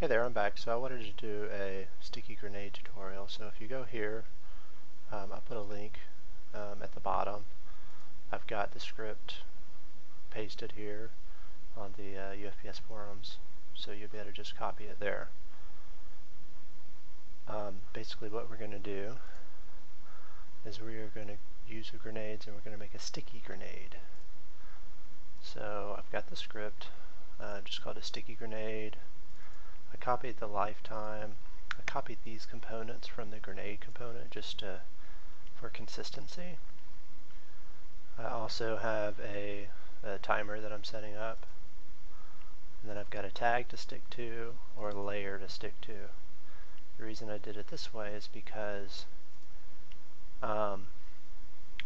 Hey there, I'm back. So I wanted to do a sticky grenade tutorial. So if you go here, um, I put a link um, at the bottom. I've got the script pasted here on the uh, UFPS forums, so you'll be able to just copy it there. Um, basically what we're going to do is we are going to use the grenades and we're going to make a sticky grenade. So I've got the script, uh, just called a sticky grenade. I copied the lifetime. I copied these components from the grenade component just to, for consistency. I also have a, a timer that I'm setting up. And then I've got a tag to stick to or a layer to stick to. The reason I did it this way is because um,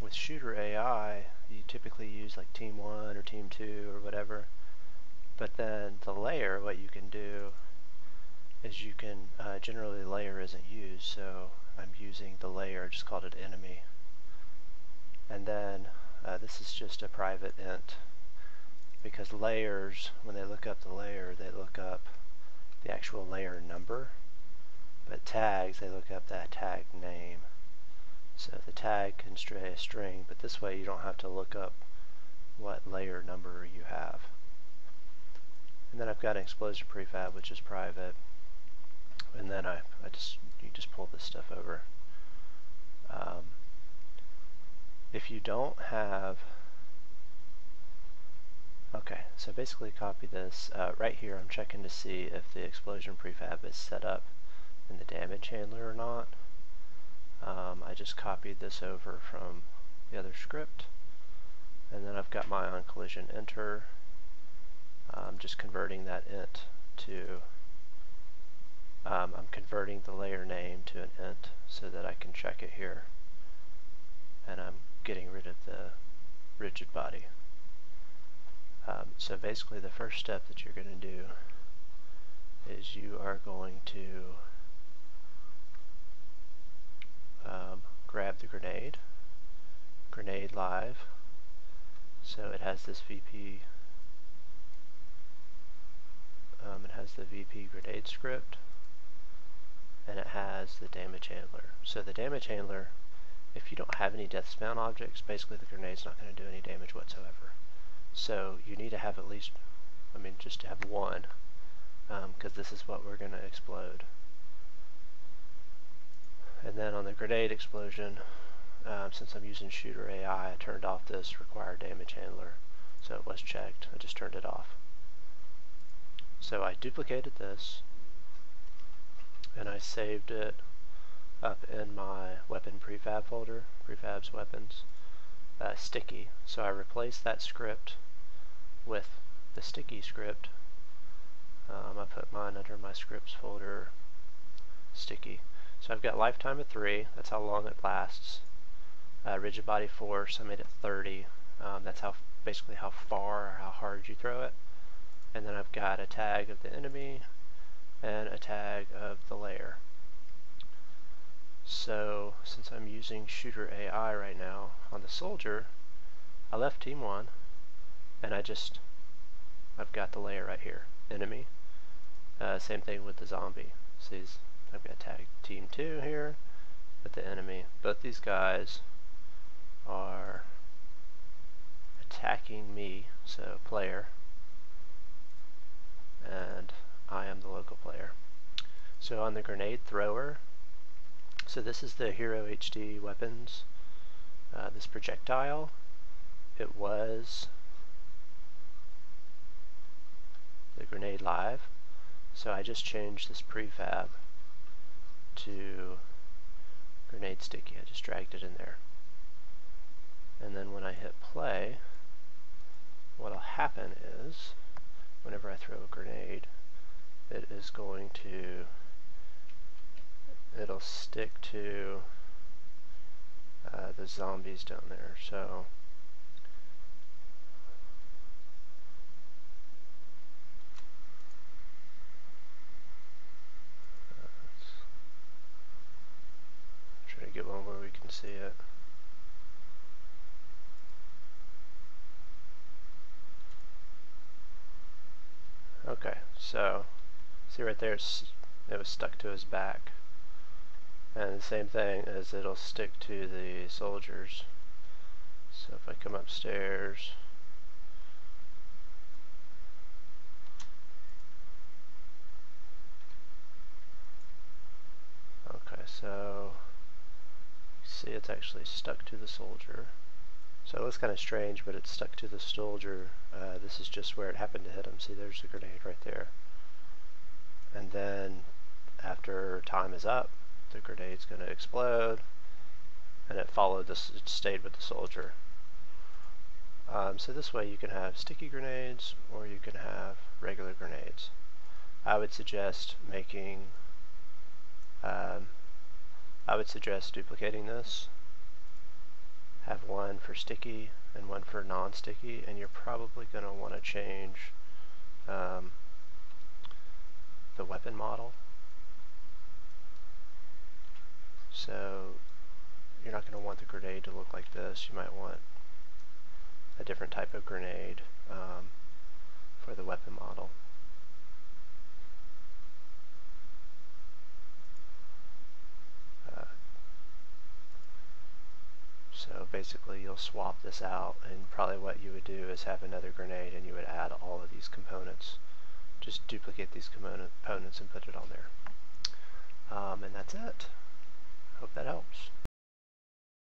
with Shooter AI, you typically use like Team 1 or Team 2 or whatever. But then the layer, what you can do is you can, uh, generally layer isn't used, so I'm using the layer, just called it enemy. And then uh, this is just a private int because layers, when they look up the layer, they look up the actual layer number. But tags, they look up that tag name. So the tag can stray a string, but this way you don't have to look up what layer number you have. And then I've got an explosion prefab, which is private. And then I, I just you just pull this stuff over. Um, if you don't have Okay, so basically copy this. Uh, right here I'm checking to see if the explosion prefab is set up in the damage handler or not. Um, I just copied this over from the other script. And then I've got my on collision enter. I'm just converting that int to, um, I'm converting the layer name to an int so that I can check it here. And I'm getting rid of the rigid body. Um, so basically the first step that you're going to do is you are going to um, grab the grenade, grenade live, so it has this VP, um, it has the VP grenade script, and it has the damage handler. So the damage handler, if you don't have any death spawn objects, basically the grenade's not going to do any damage whatsoever. So you need to have at least, I mean, just to have one, because um, this is what we're going to explode. And then on the grenade explosion, um, since I'm using shooter AI, I turned off this required damage handler. So it was checked, I just turned it off. So I duplicated this, and I saved it up in my weapon prefab folder, prefabs weapons, uh, sticky. So I replaced that script with the sticky script. Um, I put mine under my scripts folder, sticky. So I've got lifetime of 3, that's how long it lasts. Uh, rigid body force, I made it 30. Um, that's how basically how far or how hard you throw it. And then I've got a tag of the enemy tag of the layer. So since I'm using shooter AI right now on the soldier, I left team 1 and I just, I've got the layer right here, enemy. Uh, same thing with the zombie. See, I've got tag team 2 here with the enemy. Both these guys are attacking me, so player, and I am the local player. So on the grenade thrower, so this is the Hero HD weapons, uh, this projectile, it was the grenade live. So I just changed this prefab to grenade sticky. I just dragged it in there. And then when I hit play, what'll happen is, whenever I throw a grenade, it is going to, it'll stick to uh, the zombies down there. So Try to get one where we can see it. Okay, so See right there, it was stuck to his back. And the same thing as it'll stick to the soldiers. So if I come upstairs, okay, so see it's actually stuck to the soldier. So it looks kind of strange, but it's stuck to the soldier. Uh, this is just where it happened to hit him. See, there's the grenade right there. And then after time is up, the grenade's going to explode, and it followed this, it stayed with the soldier. Um, so this way you can have sticky grenades, or you can have regular grenades. I would suggest making, um, I would suggest duplicating this, have one for sticky and one for non-sticky, and you're probably going to want to change um, the weapon model So you're not going to want the grenade to look like this. You might want a different type of grenade um, for the weapon model. Uh, so basically you'll swap this out and probably what you would do is have another grenade and you would add all of these components. Just duplicate these components and put it on there. Um, and that's it. Hope that helps.